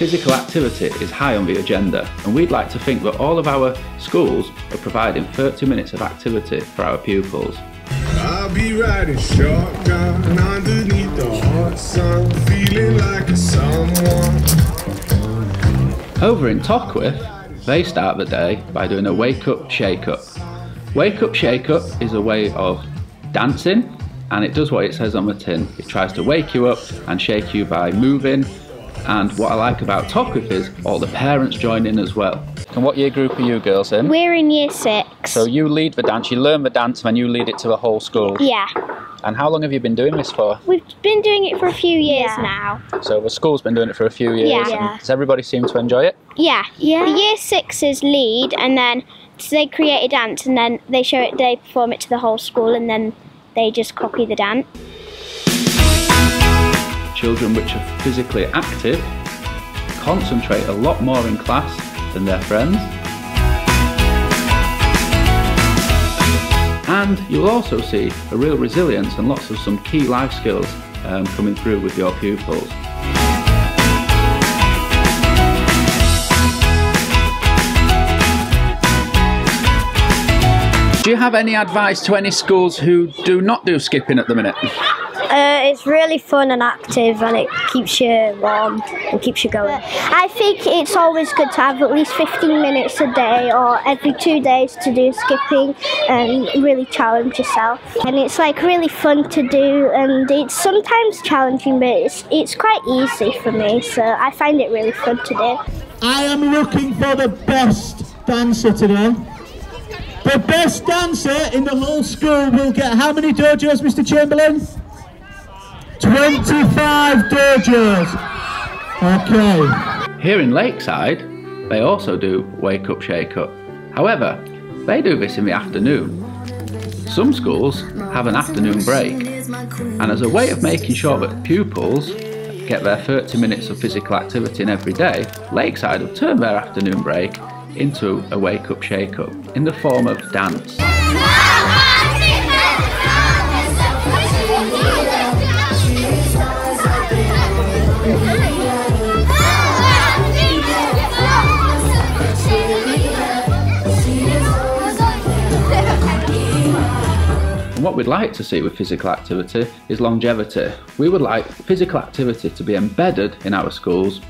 physical activity is high on the agenda and we'd like to think that all of our schools are providing 30 minutes of activity for our pupils. I'll be riding shotgun underneath the hot sun, feeling like a someone. Over in Tockwith, they start the day by doing a wake up shake up. Wake up shake up is a way of dancing and it does what it says on the tin. It tries to wake you up and shake you by moving. And what I like about Tockwith is all the parents join in as well. And what year group are you girls in? We're in year six. So you lead the dance, you learn the dance, and then you lead it to the whole school. yeah, And how long have you been doing this for? we've been doing it for a few years Yeah. now. So the school's been doing it for a few years. Yeah. and Yeah. Does everybody seem to enjoy it? Yeah, Yeah. The year sixes lead, and then so they create a dance, and then they show it, they perform it to the whole school, and then they just copy the dance. Children which are physically active concentrate a lot more in class than their friends. And you'll also see a real resilience and lots of some key life skills um, coming through with your pupils. Do you have any advice to any schools who do not do skipping at the minute? Uh, it's really fun and active, and it keeps you warm and keeps you going. I think it's always good to have at least 15 minutes a day or every two days to do skipping and really challenge yourself. And it's like really fun to do, and it's sometimes challenging, but it's, it's quite easy for me, so I find it really fun to do. I am looking for the best dancer today. The best dancer in the whole school will get how many dojos, Mr. Chamberlain? 25 dojos. Okay. Here in Lakeside, they also do wake up, shake up. However, they do this in the afternoon. Some schools have an afternoon break, and as a way of making sure that pupils get their 30 minutes of physical activity in every day, Lakeside have turned their afternoon break into a wake up, shake up in the form of dance. What we'd like to see with physical activity is longevity. We would like physical activity to be embedded in our schools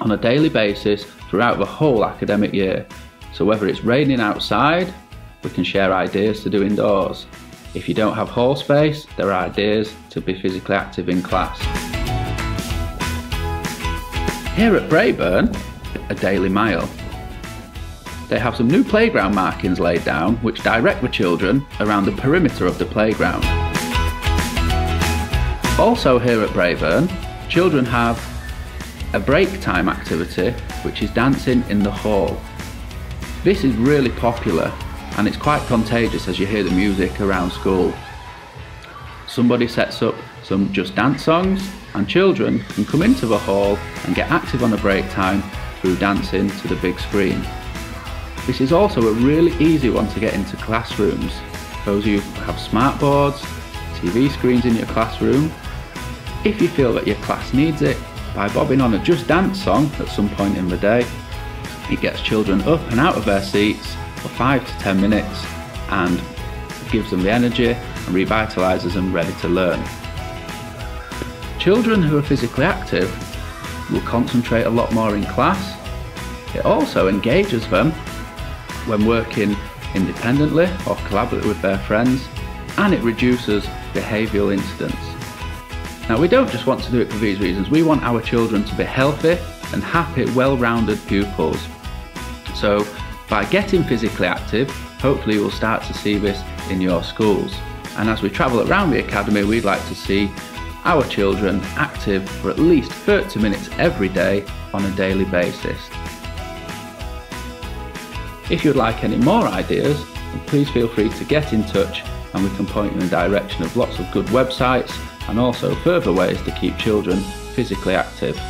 on a daily basis throughout the whole academic year. So whether it's raining outside, we can share ideas to do indoors. If you don't have hall space, there are ideas to be physically active in class. Here at Braeburn, a daily mile. They have some new playground markings laid down which direct the children around the perimeter of the playground. Also here at Braeburn, children have a break time activity which is dancing in the hall. This is really popular and it's quite contagious as you hear the music around school. Somebody sets up some Just Dance songs and children can come into the hall and get active on a break time through dancing to the big screen. This is also a really easy one to get into classrooms. Those of you who have smart boards, TV screens in your classroom. If you feel that your class needs it, by bobbing on a Just Dance song at some point in the day, it gets children up and out of their seats for 5 to 10 minutes and gives them the energy and revitalises them ready to learn. Children who are physically active will concentrate a lot more in class. It also engages them when working independently or collaboratively with their friends and it reduces behavioural incidents. Now we don't just want to do it for these reasons, we want our children to be healthy and happy, well-rounded pupils. So by getting physically active, hopefully you'll start to see this in your schools. And as we travel around the academy, we'd like to see our children active for at least 30 minutes every day on a daily basis. If you'd like any more ideas, please feel free to get in touch and we can point you in the direction of lots of good websites and also further ways to keep children physically active.